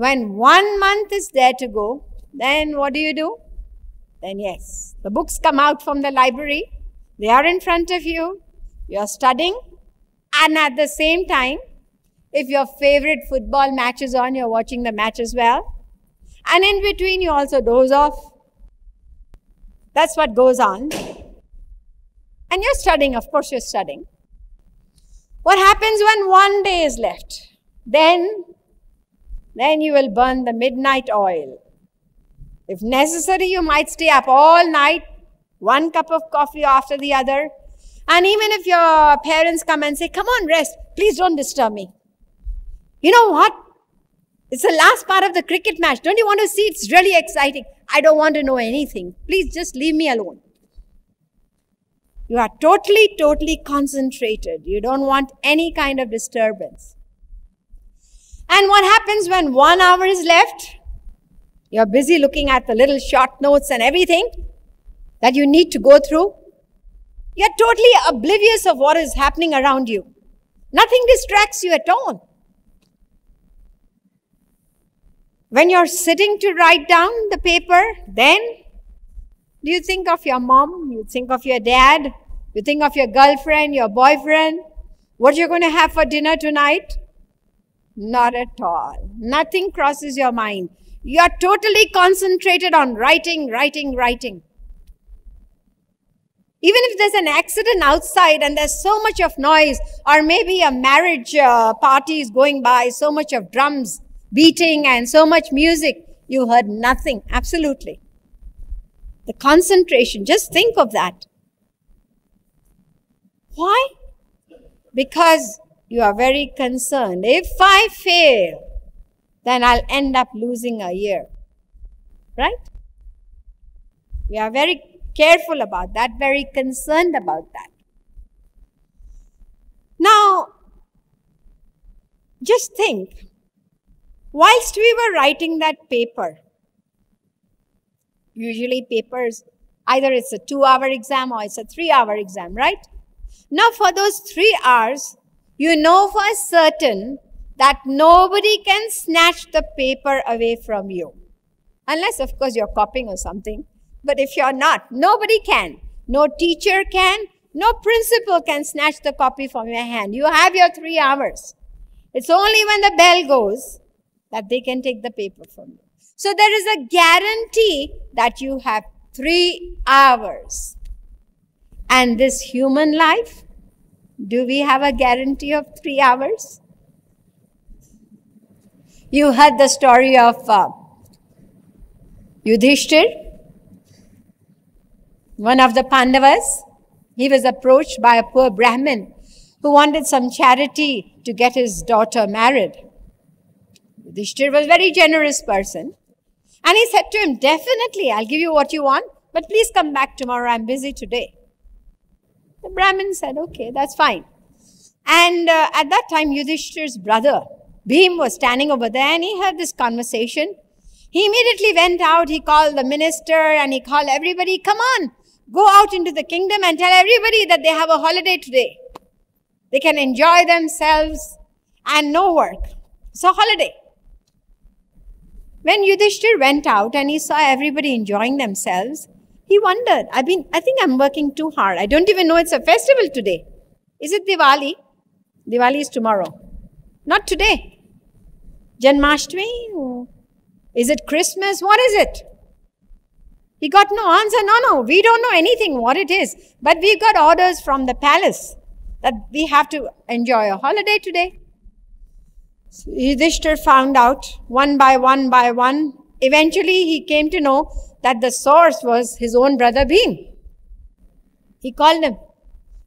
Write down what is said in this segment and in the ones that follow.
When one month is there to go, then what do you do? Then, yes, the books come out from the library, they are in front of you, you're studying, and at the same time, if your favorite football match is on, you're watching the match as well. And in between, you also doze off. That's what goes on. And you're studying, of course, you're studying. What happens when one day is left? Then, then you will burn the midnight oil. If necessary, you might stay up all night, one cup of coffee after the other. And even if your parents come and say, Come on, rest, please don't disturb me. You know what? It's the last part of the cricket match. Don't you want to see? It's really exciting. I don't want to know anything. Please just leave me alone. You are totally, totally concentrated. You don't want any kind of disturbance. And what happens when one hour is left? You're busy looking at the little short notes and everything that you need to go through. You're totally oblivious of what is happening around you. Nothing distracts you at all. When you're sitting to write down the paper, then do you think of your mom? You think of your dad? You think of your girlfriend, your boyfriend? What you're going to have for dinner tonight? Not at all. Nothing crosses your mind. You're totally concentrated on writing, writing, writing. Even if there's an accident outside and there's so much of noise, or maybe a marriage uh, party is going by, so much of drums beating and so much music, you heard nothing. Absolutely. The concentration, just think of that. Why? Because you are very concerned. If I fail, then I'll end up losing a year. Right? We are very careful about that, very concerned about that. Now, just think, whilst we were writing that paper, usually papers, either it's a two hour exam or it's a three hour exam, right? Now, for those three hours, you know for certain that nobody can snatch the paper away from you. Unless, of course, you're copying or something. But if you're not, nobody can. No teacher can. No principal can snatch the copy from your hand. You have your three hours. It's only when the bell goes that they can take the paper from you. So there is a guarantee that you have three hours. And this human life, do we have a guarantee of three hours? You heard the story of uh, Yudhishthir, one of the Pandavas. He was approached by a poor Brahmin who wanted some charity to get his daughter married. Yudhishthir was a very generous person. And he said to him, Definitely, I'll give you what you want, but please come back tomorrow. I'm busy today. The Brahmin said, okay, that's fine. And uh, at that time, Yudhishthir's brother, Bhim, was standing over there and he heard this conversation. He immediately went out, he called the minister and he called everybody, come on, go out into the kingdom and tell everybody that they have a holiday today. They can enjoy themselves and no work. It's a holiday. When Yudhishthir went out and he saw everybody enjoying themselves, he wondered, I mean, I think I'm working too hard. I don't even know it's a festival today. Is it Diwali? Diwali is tomorrow. Not today. Janmashtami? Oh. Is it Christmas? What is it? He got no answer. No, no, we don't know anything what it is. But we got orders from the palace that we have to enjoy a holiday today. So Yudhishthir found out one by one by one. Eventually, he came to know that the source was his own brother Bhim. He called him.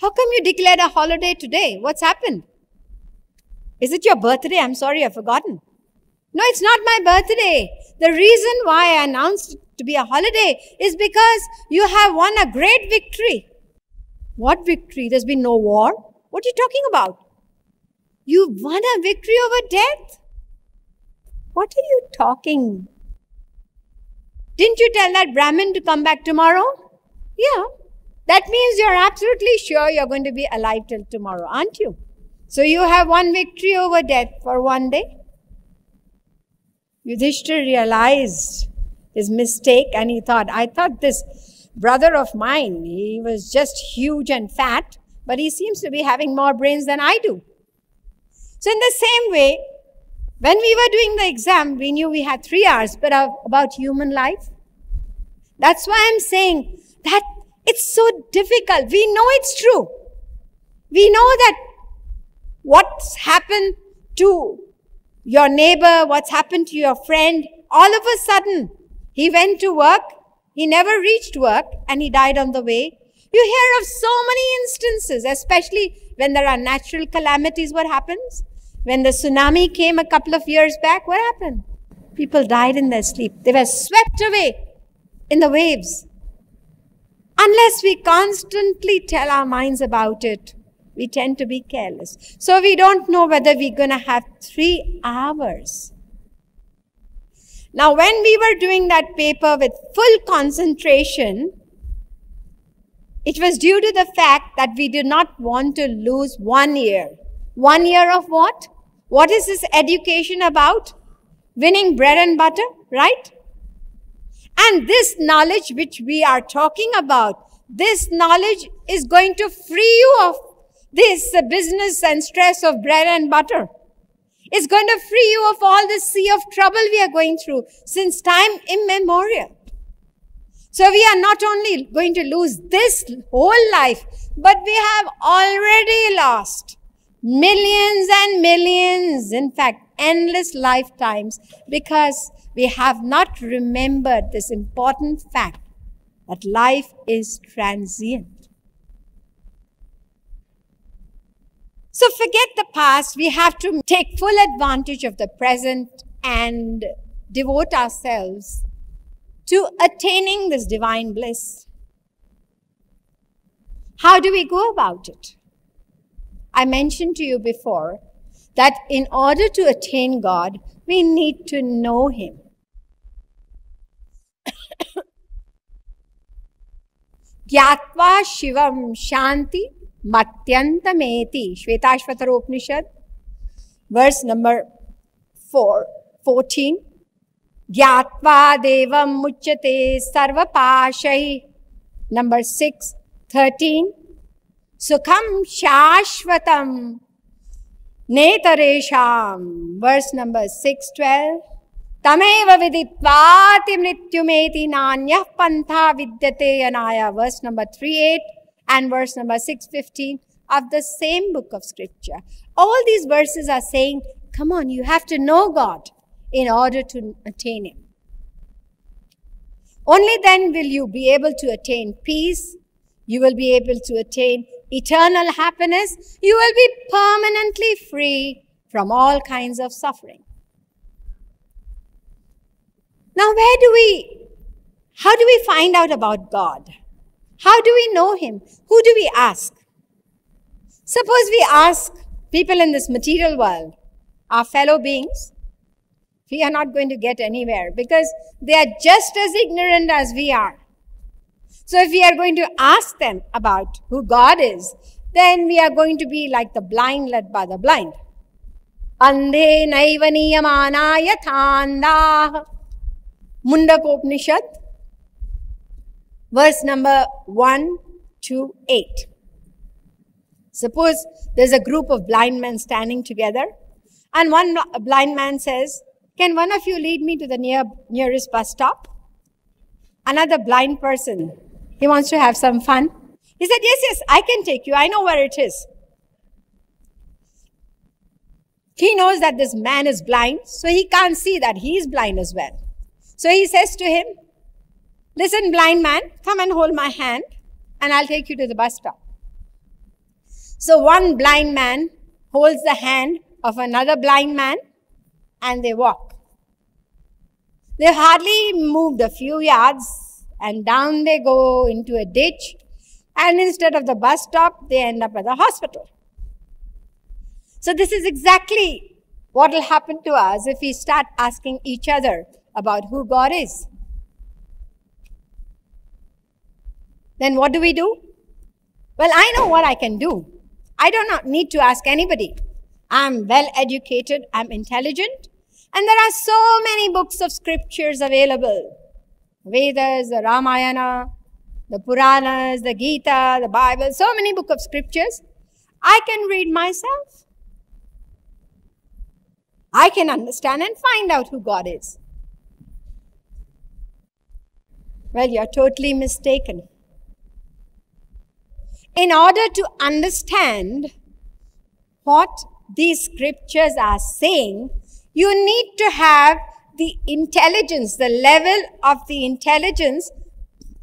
How come you declared a holiday today? What's happened? Is it your birthday? I'm sorry, I've forgotten. No, it's not my birthday. The reason why I announced it to be a holiday is because you have won a great victory. What victory? There's been no war. What are you talking about? You've won a victory over death. What are you talking didn't you tell that Brahmin to come back tomorrow? Yeah. That means you're absolutely sure you're going to be alive till tomorrow, aren't you? So you have one victory over death for one day. Yudhishthir realized his mistake and he thought, I thought this brother of mine, he was just huge and fat, but he seems to be having more brains than I do. So, in the same way, when we were doing the exam, we knew we had three hours, but about human life. That's why I'm saying that it's so difficult. We know it's true. We know that what's happened to your neighbor, what's happened to your friend, all of a sudden, he went to work, he never reached work, and he died on the way. You hear of so many instances, especially when there are natural calamities, what happens? When the tsunami came a couple of years back, what happened? People died in their sleep. They were swept away in the waves. Unless we constantly tell our minds about it, we tend to be careless. So we don't know whether we're going to have three hours. Now, when we were doing that paper with full concentration, it was due to the fact that we did not want to lose one year. One year of what? What is this education about? Winning bread and butter, right? And this knowledge which we are talking about, this knowledge is going to free you of this business and stress of bread and butter. It's going to free you of all this sea of trouble we are going through since time immemorial. So we are not only going to lose this whole life, but we have already lost millions and millions, in fact, endless lifetimes because we have not remembered this important fact that life is transient. So forget the past. We have to take full advantage of the present and devote ourselves to attaining this divine bliss. How do we go about it? I mentioned to you before that in order to attain God, we need to know Him. ज्ञात्वा शिवम शांति मत्यंतमेति Shvetashvatara Upanishad verse number four fourteen ज्ञात्वा देवम मुच्यते सर्वपाशै number six thirteen सुखम शाश्वतम नेतरेशम verse number six twelve तमेव विदित्वाति मृत्युमेति नान्यः पंथा विद्यते अनाया verse number three eight and verse number 615 of the same book of scripture. All these verses are saying, come on, you have to know God in order to attain Him. Only then will you be able to attain peace. You will be able to attain eternal happiness. You will be permanently free from all kinds of suffering. Now, where do we, how do we find out about God? How do we know him? Who do we ask? Suppose we ask people in this material world, our fellow beings, we are not going to get anywhere because they are just as ignorant as we are. So if we are going to ask them about who God is, then we are going to be like the blind led by the blind. Andhe naiva niyamana yathandah. Mundakopanishad verse number 1 to 8. Suppose there's a group of blind men standing together, and one blind man says, Can one of you lead me to the near, nearest bus stop? Another blind person, he wants to have some fun. He said, Yes, yes, I can take you. I know where it is. He knows that this man is blind, so he can't see that he is blind as well. So he says to him, Listen, blind man, come and hold my hand and I'll take you to the bus stop. So one blind man holds the hand of another blind man and they walk. They hardly moved a few yards and down they go into a ditch and instead of the bus stop, they end up at the hospital. So this is exactly what will happen to us if we start asking each other about who God is. Then what do we do? Well, I know what I can do. I do not need to ask anybody. I'm well educated, I'm intelligent, And there are so many books of scriptures available. Vedas, the Ramayana, the Puranas, the Gita, the Bible, so many book of scriptures. I can read myself. I can understand and find out who God is. Well, you're totally mistaken. In order to understand what these scriptures are saying, you need to have the intelligence, the level of the intelligence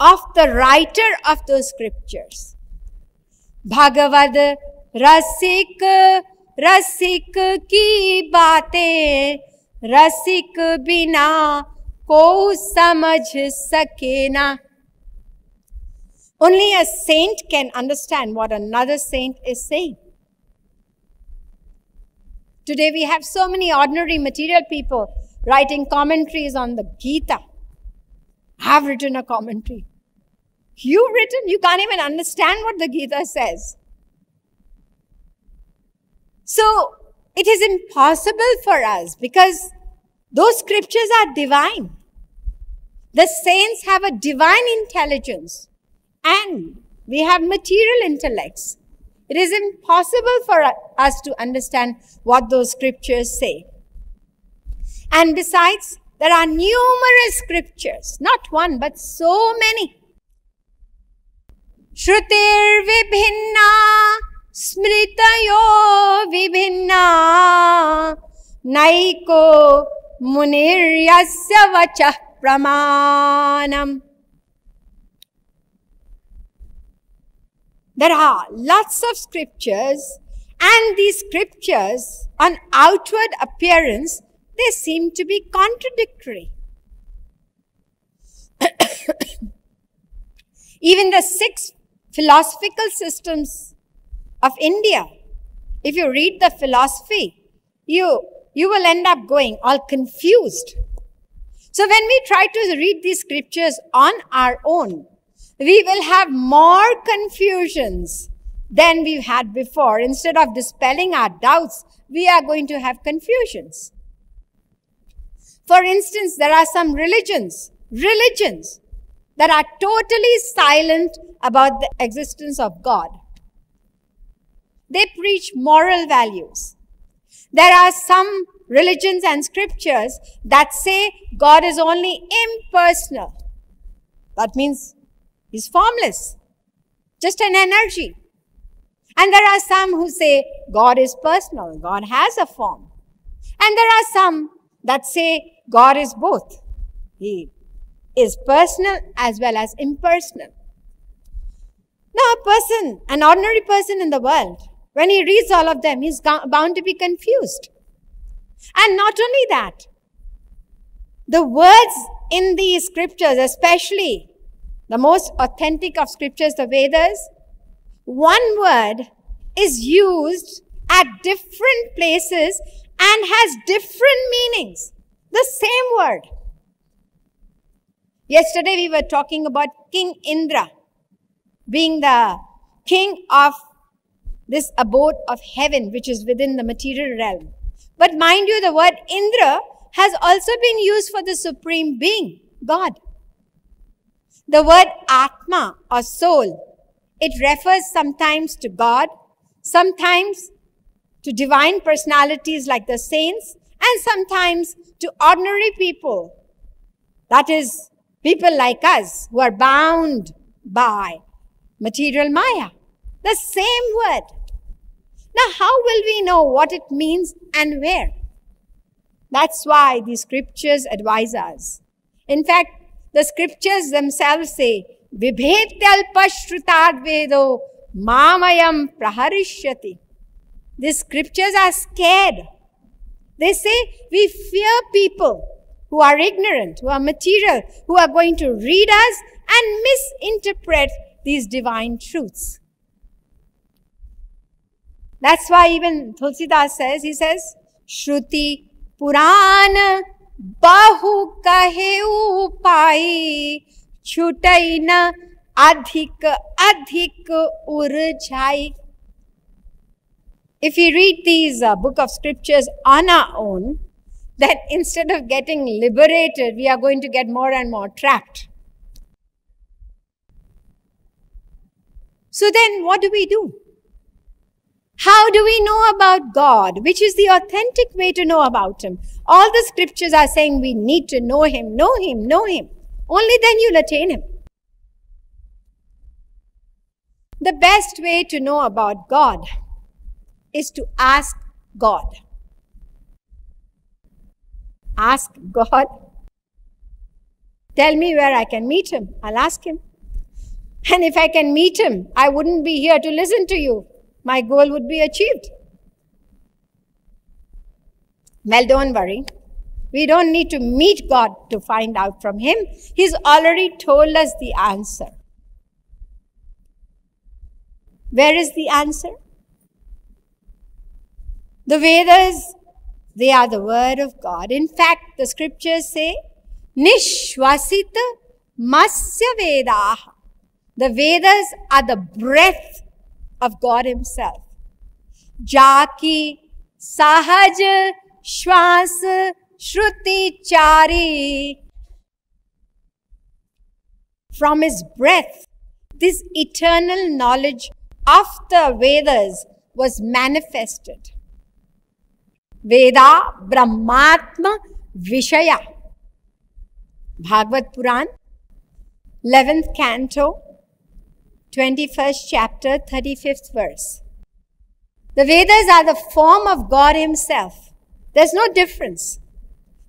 of the writer of those scriptures. Bhagavad Rasik Rasik ki बातें रसिक बिना को समझ सके ना only a saint can understand what another saint is saying today we have so many ordinary material people writing commentaries on the Gita. I've written a commentary. You've written, you can't even understand what the Gita says. So it is impossible for us because those scriptures are divine. The saints have a divine intelligence and we have material intellects. It is impossible for us to understand what those scriptures say. And besides, there are numerous scriptures, not one, but so many. Shrutir vibhinna, smritayo vibhinna, naiko muniryasya vachah pramanam. There are lots of scriptures and these scriptures on outward appearance they seem to be contradictory. Even the six philosophical systems of India, if you read the philosophy, you, you will end up going all confused. So when we try to read these scriptures on our own, we will have more confusions than we've had before. Instead of dispelling our doubts, we are going to have confusions. For instance, there are some religions, religions that are totally silent about the existence of God. They preach moral values. There are some religions and scriptures that say God is only impersonal. That means he's formless, just an energy. And there are some who say God is personal, God has a form. And there are some that say God is both. He is personal as well as impersonal. Now, a person, an ordinary person in the world, when he reads all of them, he's bound to be confused. And not only that, the words in the scriptures, especially the most authentic of scriptures, the Vedas, one word is used at different places and has different meanings. The same word. Yesterday we were talking about King Indra being the king of this abode of heaven, which is within the material realm. But mind you, the word Indra has also been used for the supreme being, God. The word Atma or soul, it refers sometimes to God, sometimes to divine personalities like the saints, and sometimes to ordinary people. That is, people like us who are bound by material Maya. The same word. Now, how will we know what it means and where? That's why the scriptures advise us. In fact, the scriptures themselves say, Vibhetyalpashrutad vedo mamayam praharishyati. These scriptures are scared they say we fear people who are ignorant, who are material, who are going to read us and misinterpret these divine truths. That's why even Tulsidas says, he says, Shruti Puran Bahu Kahe Upai Chutaina Adhik Adhik Urjai if we read these uh, book of scriptures on our own, then instead of getting liberated, we are going to get more and more trapped. So then, what do we do? How do we know about God? Which is the authentic way to know about Him? All the scriptures are saying we need to know Him, know Him, know Him. Only then you'll attain Him. The best way to know about God is to ask God. Ask God. Tell me where I can meet Him. I'll ask Him. And if I can meet Him, I wouldn't be here to listen to you. My goal would be achieved. Well, don't worry. We don't need to meet God to find out from Him. He's already told us the answer. Where is the answer? The Vedas, they are the Word of God. In fact, the scriptures say, Nishwasita Masya Vedaha. The Vedas are the breath of God Himself. Jaki Sahaj Shwas Shruti Chari. From His breath, this eternal knowledge of the Vedas was manifested. Veda Brahmatma Vishaya. Bhagavad Puran, 11th canto, 21st chapter, 35th verse. The Vedas are the form of God Himself. There's no difference.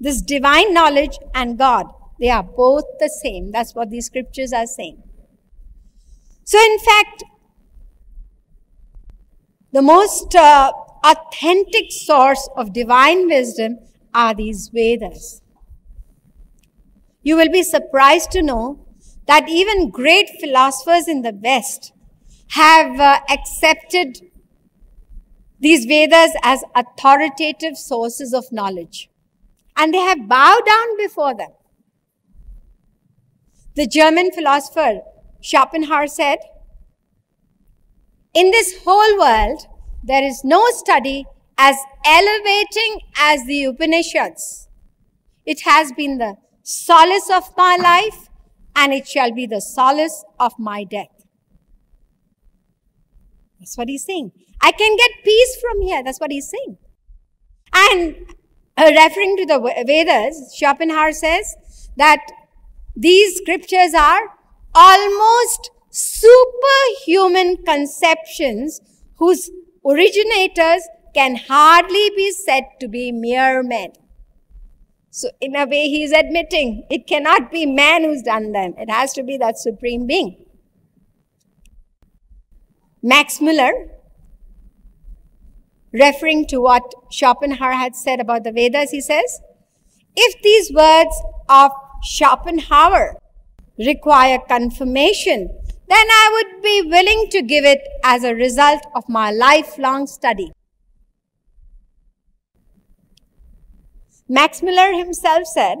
This divine knowledge and God, they are both the same. That's what these scriptures are saying. So, in fact, the most uh, authentic source of divine wisdom are these Vedas. You will be surprised to know that even great philosophers in the West have uh, accepted these Vedas as authoritative sources of knowledge. And they have bowed down before them. The German philosopher Schopenhauer said, in this whole world, there is no study as elevating as the Upanishads. It has been the solace of my life and it shall be the solace of my death. That's what he's saying. I can get peace from here. That's what he's saying. And uh, referring to the Vedas, Schopenhauer says that these scriptures are almost superhuman conceptions whose originators can hardly be said to be mere men. So, in a way, he is admitting it cannot be man who's done them, it has to be that supreme being. Max Muller, referring to what Schopenhauer had said about the Vedas, he says, if these words of Schopenhauer require confirmation, then I would be willing to give it as a result of my lifelong study. Max Muller himself said,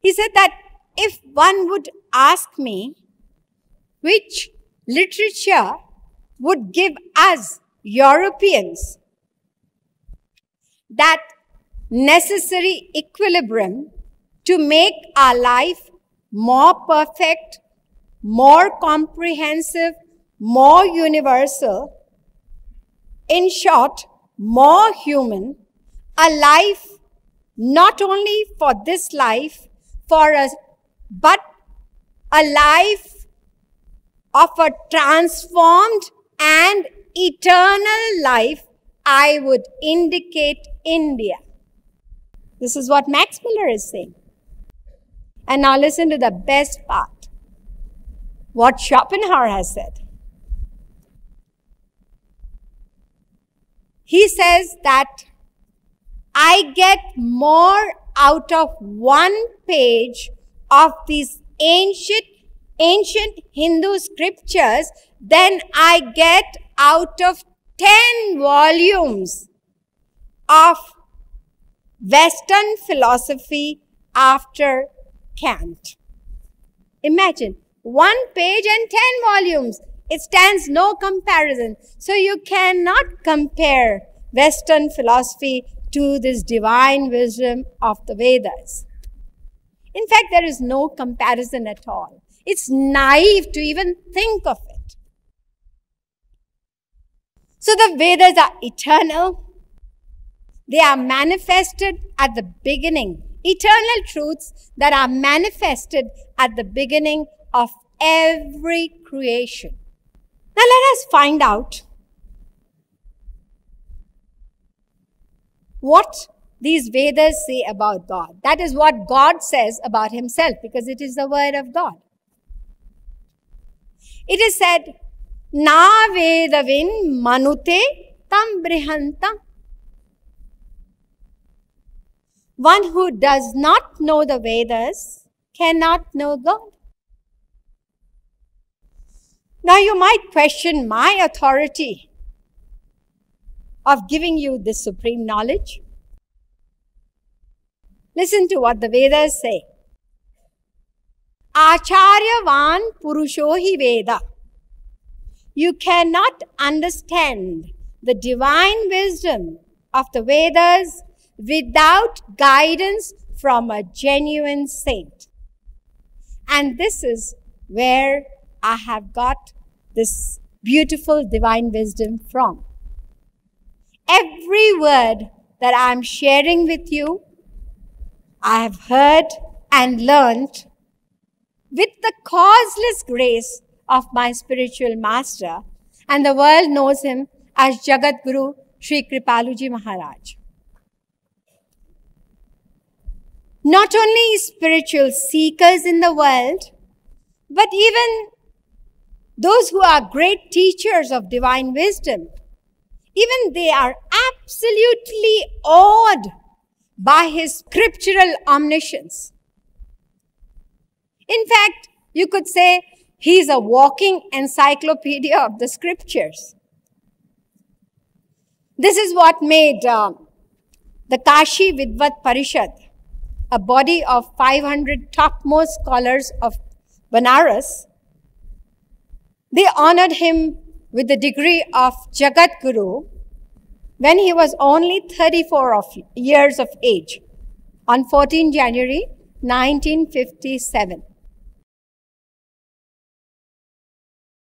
he said that if one would ask me which literature would give us Europeans that necessary equilibrium to make our life more perfect more comprehensive, more universal, in short, more human, a life not only for this life, for us, but a life of a transformed and eternal life, I would indicate India. This is what Max Muller is saying. And now listen to the best part what Schopenhauer has said. He says that I get more out of one page of these ancient, ancient Hindu scriptures than I get out of 10 volumes of Western philosophy after Kant. Imagine one page and 10 volumes. It stands no comparison. So you cannot compare Western philosophy to this divine wisdom of the Vedas. In fact, there is no comparison at all. It's naive to even think of it. So the Vedas are eternal. They are manifested at the beginning. Eternal truths that are manifested at the beginning of every creation. Now let us find out what these Vedas say about God. That is what God says about himself because it is the word of God. It is said, Na Vedavin Manute Tam Brihanta. One who does not know the Vedas cannot know God. Now you might question my authority of giving you this supreme knowledge. Listen to what the Vedas say. Acharyavan Purusho hi Veda. You cannot understand the divine wisdom of the Vedas without guidance from a genuine saint. And this is where I have got this beautiful divine wisdom from. Every word that I'm sharing with you, I have heard and learned with the causeless grace of my spiritual master, and the world knows him as Jagat Guru Sri Kripaluji Maharaj. Not only spiritual seekers in the world, but even those who are great teachers of divine wisdom, even they are absolutely awed by his scriptural omniscience. In fact, you could say he is a walking encyclopedia of the scriptures. This is what made uh, the Kashi Vidvat Parishad, a body of 500 topmost scholars of Banaras, they honored him with the degree of Jagat Guru when he was only 34 of years of age on 14 January 1957.